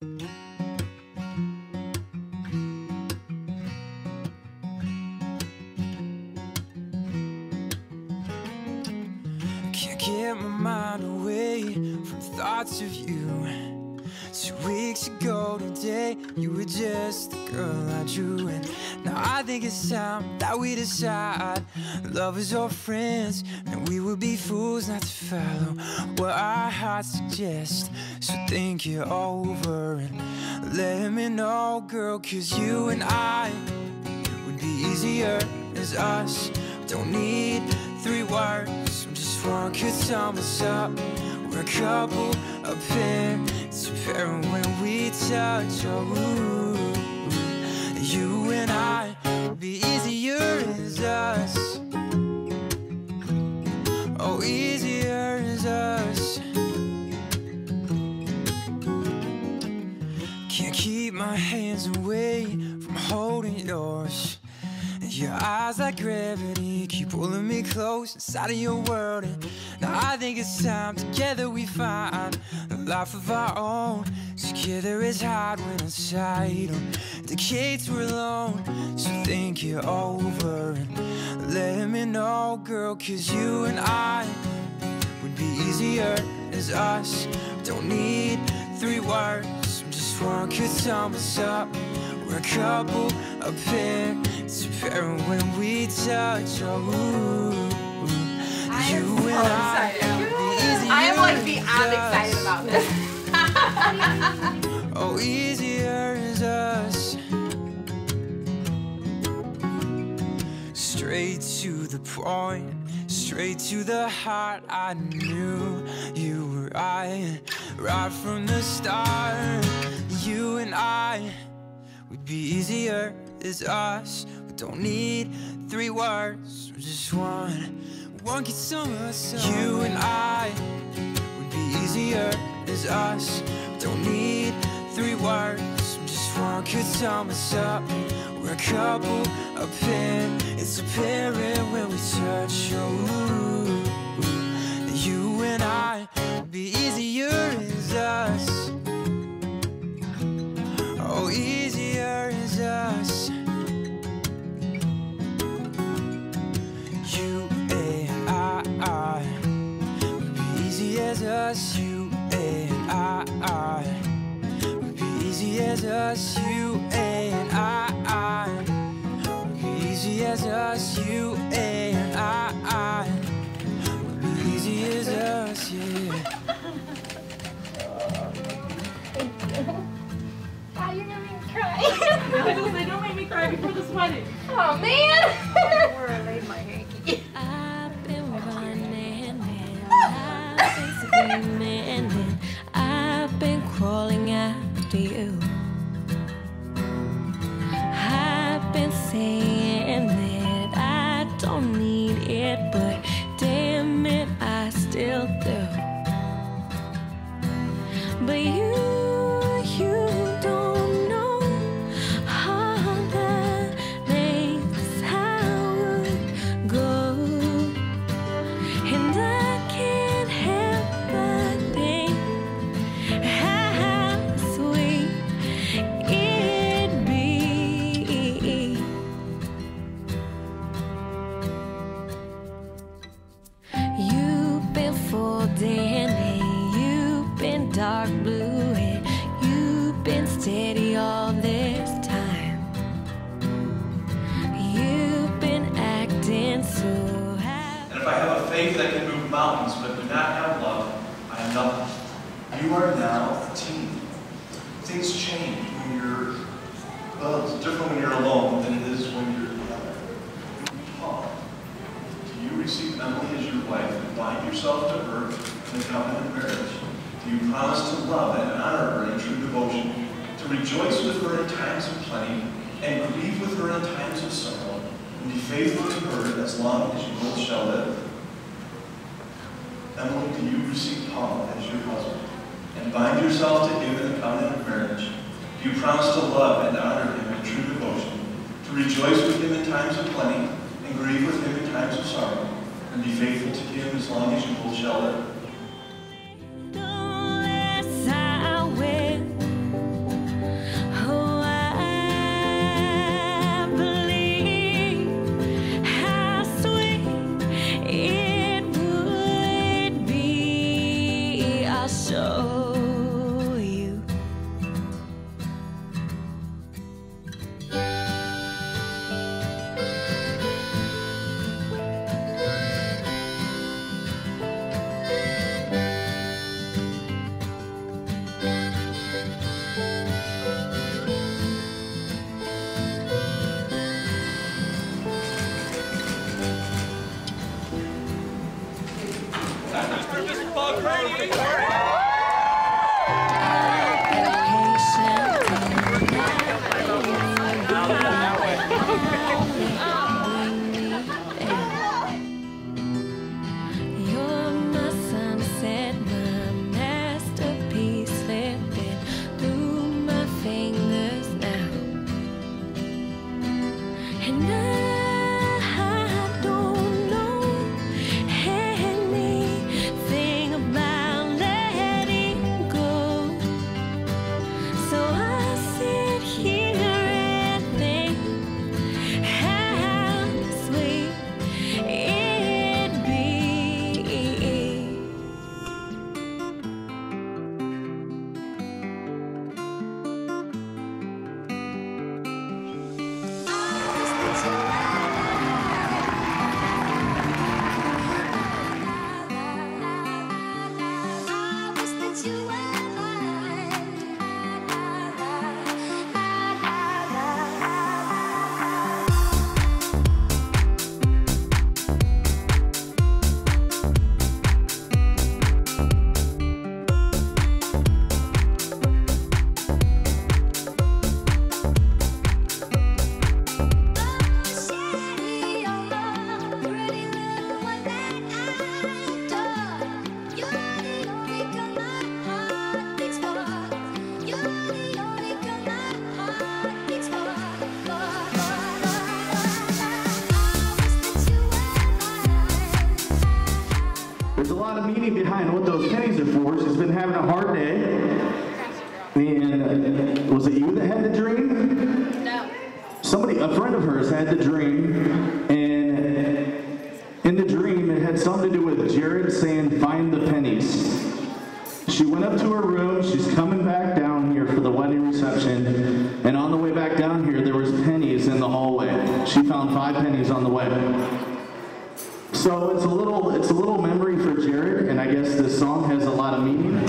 Can't get my mind away from thoughts of you. Two weeks ago today, you were just the girl I drew. And I think it's time that we decide lovers or friends. And we would be fools not to follow what our hearts suggest. So think it over and let me know, girl. Cause you and I would be easier as us. Don't need three words, just one could sum us up. We're a couple, a pair, it's a pair when we touch. Oh, you and I be easier as us. Oh, easier as us. Can't keep my hands away from holding yours. And your eyes like gravity keep pulling me close inside of your world. And now I think it's time together we find a life of our own. Together it's hard when inside on decades we're alone. So think it over and let me know, girl, cause you and I would be easier as us. Don't need three words, just one could sum us up. We're a couple, a pair, it's a pair when we touch. Oh, ooh, I am you and I excited. would be easier I am like the as I'm excited about this. Oh, easier is us. Straight to the point, straight to the heart. I knew you were right, right from the start. You and I would be easier as us. We don't need three words, we just one. One can sum us up. You and I would be easier as us. Don't need three words, just one could sum us up. We're a couple, a pair, it's apparent when we touch. Oh, you and I would be easier as us. Oh, easier as us. You and I, I would be easy as us. You us. You and I, I would be easy as us. You and I, I would be easy as us. Yeah. Ah, you're gonna make me cry. No, they don't make me cry before this wedding. oh man. Where I laid my hanky. I've been running and I've been But you, faith that can move mountains but do not have love, I am nothing. You are now a team. Things change when you're, well, it's different when you're alone than it is when you're together. Paul, do you receive Emily as your wife and bind yourself to her in the covenant marriage? Do you promise to love and honor her in true devotion, to rejoice with her in times of plenty, and grieve with her in times of sorrow, and be faithful to her as long as you both shall live? Emily, do you receive Paul as your husband and bind yourself to him in the covenant of marriage? Do you promise to love and honor him in true devotion, to rejoice with him in times of plenty and grieve with him in times of sorrow, and be faithful to him as long as you both shall live? Mr. fuck Grady. Friend of hers had the dream, and in the dream, it had something to do with Jared saying, Find the pennies. She went up to her room, she's coming back down here for the wedding reception, and on the way back down here, there was pennies in the hallway. She found five pennies on the way. So it's a little, it's a little memory for Jared, and I guess this song has a lot of meaning.